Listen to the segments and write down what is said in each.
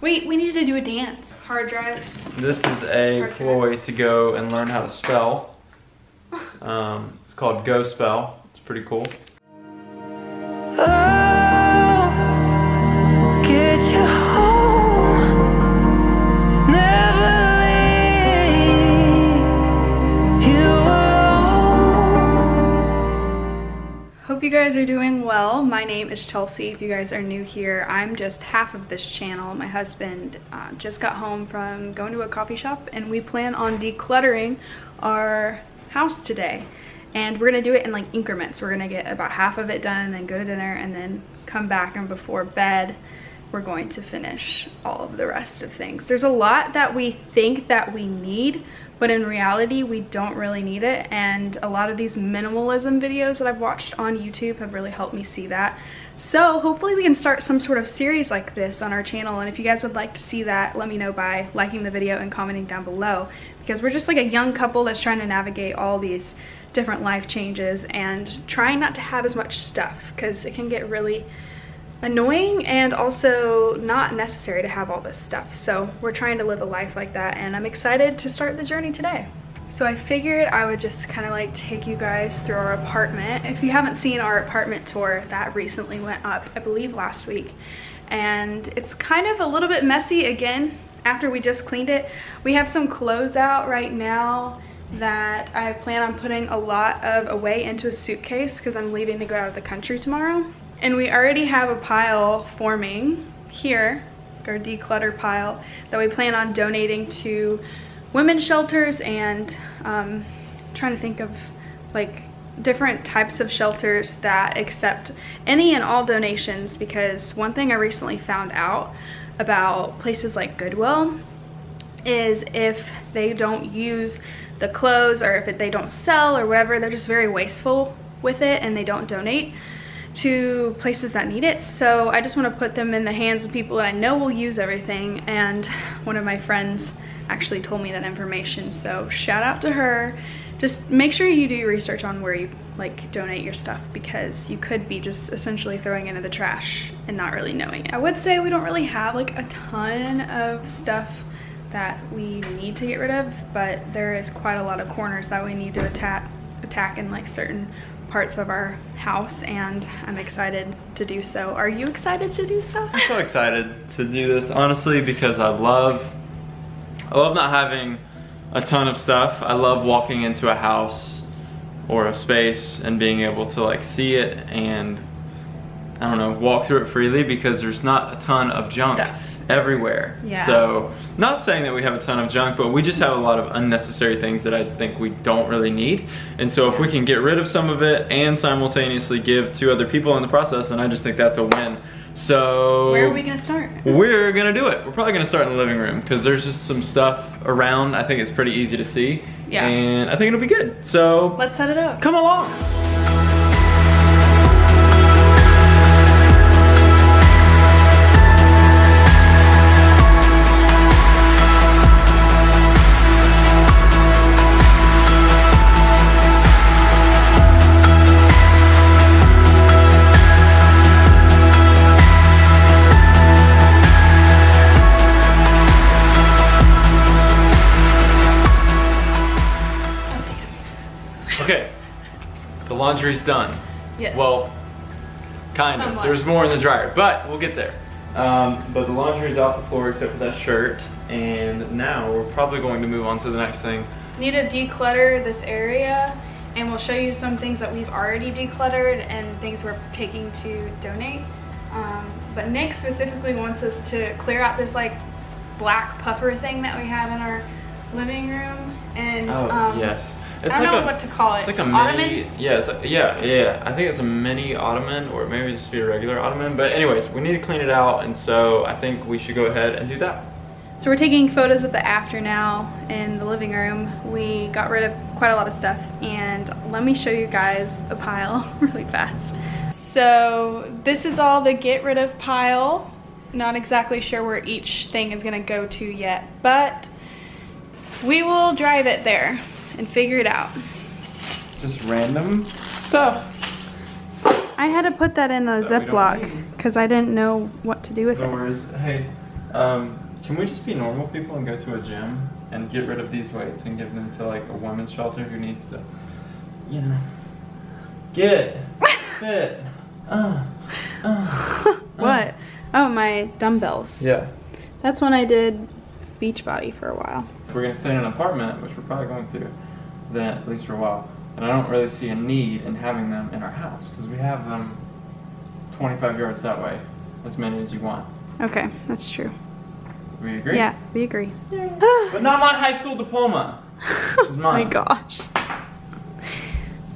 Wait, we need to do a dance. Hard drives. This is a Hard ploy drives. to go and learn how to spell. Um, it's called Go Spell. It's pretty cool. Hope you guys are doing well. My name is Chelsea. If you guys are new here, I'm just half of this channel. My husband uh, just got home from going to a coffee shop and we plan on decluttering our house today. And we're gonna do it in like increments. We're gonna get about half of it done and then go to dinner and then come back and before bed, we're going to finish all of the rest of things. There's a lot that we think that we need, but in reality, we don't really need it. And a lot of these minimalism videos that I've watched on YouTube have really helped me see that. So hopefully we can start some sort of series like this on our channel. And if you guys would like to see that, let me know by liking the video and commenting down below. Because we're just like a young couple that's trying to navigate all these different life changes and trying not to have as much stuff because it can get really annoying and also not necessary to have all this stuff. So we're trying to live a life like that and I'm excited to start the journey today. So I figured I would just kind of like take you guys through our apartment. If you haven't seen our apartment tour, that recently went up, I believe last week. And it's kind of a little bit messy again after we just cleaned it. We have some clothes out right now that I plan on putting a lot of away into a suitcase because I'm leaving to go out of the country tomorrow. And we already have a pile forming here, our declutter pile, that we plan on donating to women's shelters and um, trying to think of like different types of shelters that accept any and all donations because one thing I recently found out about places like Goodwill is if they don't use the clothes or if they don't sell or whatever, they're just very wasteful with it and they don't donate to places that need it. So I just want to put them in the hands of people that I know will use everything. And one of my friends actually told me that information. So shout out to her. Just make sure you do your research on where you like donate your stuff because you could be just essentially throwing into the trash and not really knowing it. I would say we don't really have like a ton of stuff that we need to get rid of, but there is quite a lot of corners that we need to attack attack in like certain parts of our house and I'm excited to do so. Are you excited to do so? I'm so excited to do this, honestly, because I love, I love not having a ton of stuff. I love walking into a house or a space and being able to like see it and I don't know, walk through it freely because there's not a ton of junk Stuff. Everywhere. Yeah. So, not saying that we have a ton of junk, but we just have a lot of unnecessary things that I think we don't really need. And so if we can get rid of some of it and simultaneously give to other people in the process, then I just think that's a win. So Where are we gonna start? we're gonna do it. We're probably gonna start in the living room because there's just some stuff around. I think it's pretty easy to see. Yeah. And I think it'll be good. So Let's set it up. come along. Okay. The laundry's done. Yes. Well, kind of. There's more in the dryer, but we'll get there. Um, but the laundry's off the floor except for that shirt. And now we're probably going to move on to the next thing. need to declutter this area and we'll show you some things that we've already decluttered and things we're taking to donate. Um, but Nick specifically wants us to clear out this like black puffer thing that we have in our living room. And Oh, um, yes. I don't know what to call it. It's like a Ottoman? mini, yeah, like, yeah, yeah. I think it's a mini ottoman, or maybe just be a regular ottoman. But anyways, we need to clean it out, and so I think we should go ahead and do that. So we're taking photos of the after now in the living room. We got rid of quite a lot of stuff and let me show you guys a pile really fast. So this is all the get rid of pile. Not exactly sure where each thing is gonna go to yet, but we will drive it there and figure it out. Just random stuff. I had to put that in a Ziploc because I didn't know what to do with No it. worries. Hey, Um, can we just be normal people and go to a gym and get rid of these weights and give them to like a women's shelter who needs to, you know, get fit? Uh, uh, What? Oh, my dumbbells. Yeah. That's when I did Beachbody for a while. If we're gonna stay in an apartment, which we're probably going to, then at least for a while, and I don't really see a need in having them in our house because we have them 25 yards that way, as many as you want. Okay, that's true. We agree? Yeah, we agree. But not my high school diploma. This is Oh my gosh.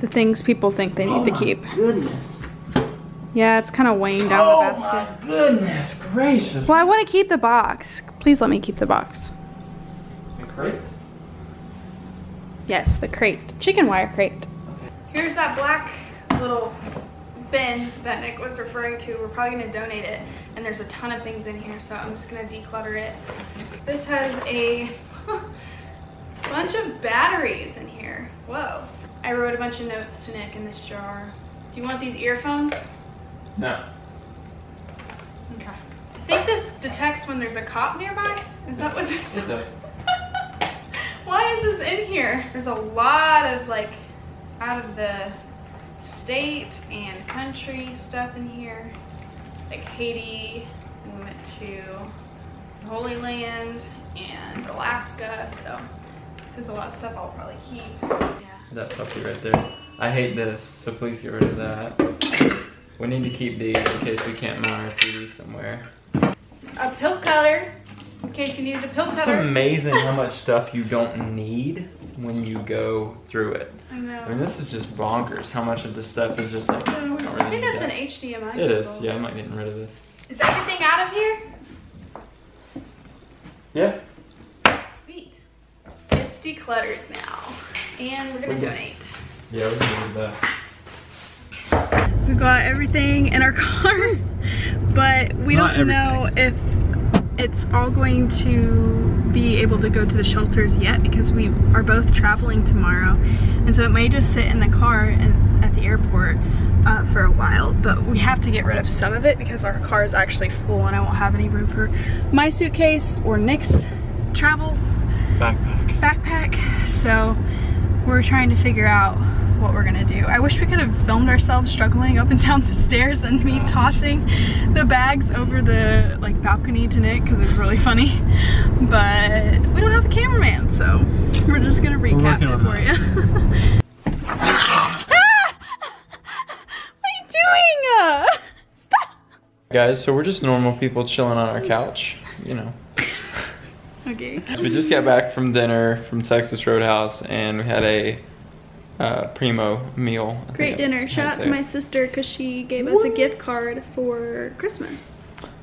The things people think they need Oh to my keep. Goodness. Yeah, it's kind of weighing down oh the basket. Oh my goodness gracious. Well, I want to keep the box. Please let me keep the box. Great. Yes, the crate. Chicken wire crate. Here's that black little bin that Nick was referring to. We're probably gonna donate it. And there's a ton of things in here, so I'm just gonna declutter it. This has a bunch of batteries in here. Whoa. I wrote a bunch of notes to Nick in this jar. Do you want these earphones? No. Okay. I think this detects when there's a cop nearby. Is that what this does? does. Why is this in here? There's a lot of like out of the state and country stuff in here. Like Haiti, we went to Holy Land and Alaska, so this is a lot of stuff I'll probably keep. Yeah. That puppy right there. I hate this, so please get rid of that. We need to keep these in case we can't mount our TV somewhere. A pill cutter, in case you needed a pill cutter. It's amazing how much stuff you don't need when you go through it. I know. I mean, this is just bonkers. How much of this stuff is just like, we don't really I think need that's an that. HDMI. It is. cable. Yeah, I'm not getting rid of this. Is everything out of here? Yeah. Sweet. It's decluttered now. And we're gonna Okay. donate. Yeah, we can do that. We got everything in our car, but we Not don't know if it's all going to be able to go to the shelters yet because we are both traveling tomorrow. And so it may just sit in the car and at the airport uh, for a while, but we have to get rid of some of it because our car is actually full and I won't have any room for my suitcase or Nick's travel Backpack. backpack. So we're trying to figure out what we're gonna do. I wish we could have filmed ourselves struggling up and down the stairs and me tossing the bags over the like balcony to Nick because it was really funny. But we don't have a cameraman, so we're just gonna recap it for you. what are you doing? Uh, stop! Guys, so we're just normal people chilling on our couch, you know. Okay. We just got back from dinner from Texas Roadhouse and we had a uh, primo meal. I Great dinner. Shout out to my sister because she gave us a gift card for Christmas.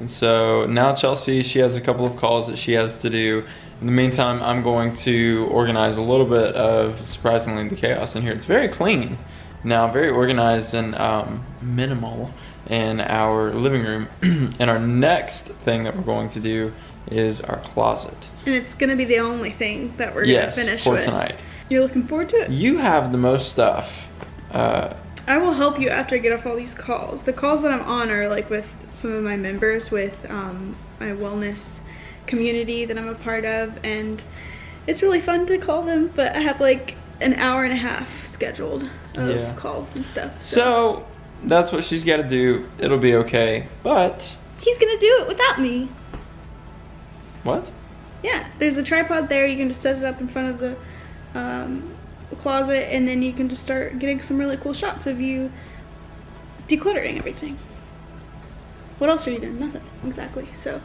And so now Chelsea, she has a couple of calls that she has to do. In the meantime, I'm going to organize a little bit of surprisingly the chaos in here. It's very clean now, very organized and um, minimal in our living room. and our next thing that we're going to do is our closet. And it's gonna be the only thing that we're yes, gonna finish for with. tonight. You're looking forward to it? You have the most stuff. Uh, I will help you after I get off all these calls. The calls that I'm on are like with some of my members with um, my wellness community that I'm a part of, and it's really fun to call them. But I have like an hour and a half scheduled of Yeah. calls and stuff. So. so that's what she's got to do. It'll be okay. But he's gonna do it without me. what? Yeah, there's a tripod there. You can just set it up in front of the um, closet, and then you can just start getting some really cool shots of you decluttering everything. What else are you doing? Nothing. Exactly. So,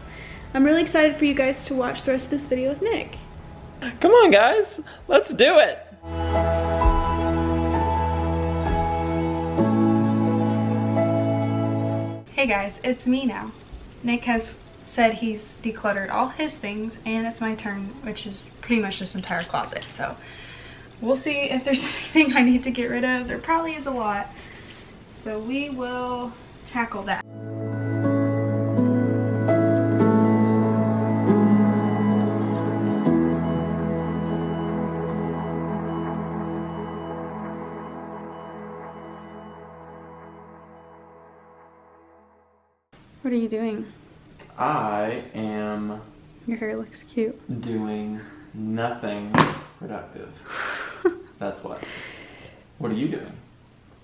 I'm really excited for you guys to watch the rest of this video with Nick. Come on, guys. Let's do it. Hey guys, it's me now. Nick has said he's decluttered all his things, and it's my turn, which is pretty much this entire closet. So, we'll see if there's anything I need to get rid of. There probably is a lot. So we will tackle that. What are you doing? I am Your hair looks cute. doing nothing productive. That's what. What are you doing?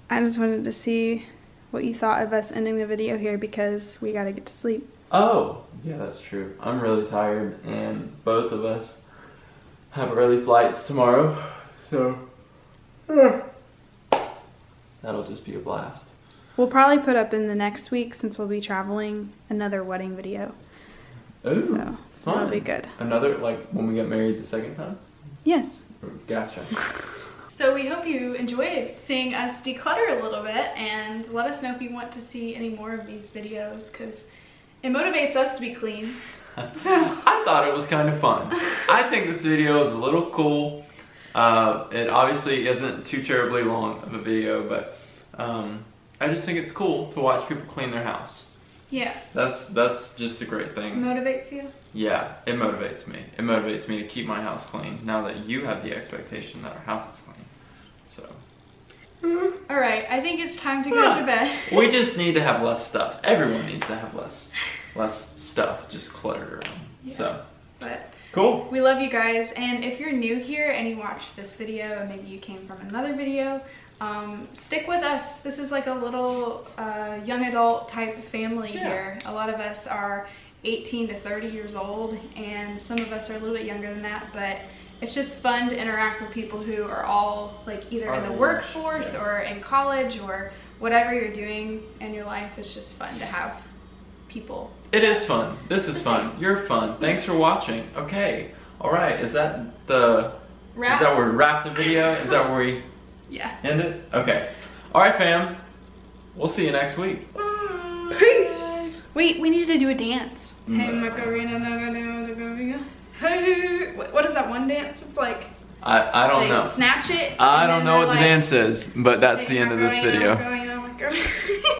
I just wanted to see what you thought of us ending the video here because we gotta get to sleep. Oh, yeah, that's true. I'm really tired, and both of us have early flights tomorrow, so eh, that'll just be a blast. We'll probably put up in the next week since we'll be traveling another wedding video. Ooh, so fun. that'll be good. Another like when we get married the second time. Yes. Gotcha. So we hope you enjoyed seeing us declutter a little bit and let us know if you want to see any more of these videos because it motivates us to be clean. So I thought it was kind of fun. I think this video is a little cool. Uh, it obviously isn't too terribly long of a video, but um, I just think it's cool to watch people clean their house. yeah, That's that's just a great thing. motivates you. Yeah, it motivates me. It motivates me to keep my house clean now that you have the expectation that our house is clean. So mm-hmm. All right, I think it's time to go ah, to bed. we just need to have less stuff. Everyone needs to have less less stuff just cluttered around. So But cool. we love you guys, and if you're new here and you watched this video, and maybe you came from another video, um, stick with us. This is like a little uh, young adult type family Yeah. here. A lot of us are 18 to 30 years old, and some of us are a little bit younger than that, but it's just fun to interact with people who are all like either in the age, workforce yeah. or in college or whatever you're doing in your life. It's just fun to have people. It is fun. This is fun. You're fun. Thanks for watching. Okay. All right. Is that the? Wrap. Is that where we wrap the video? Is that where we Yeah. end it? Okay. All right, fam. We'll see you next week. Peace. Wait, we need to do a dance. No. Hey Macarena, Macarena, Macarena. Hey, what what is that one dance? It's like I I don't they know. snatch it. I don't know what they're the dance is, but that's "Hey, the end of this Macarena, video. Macarena, Macarena."